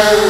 Oh.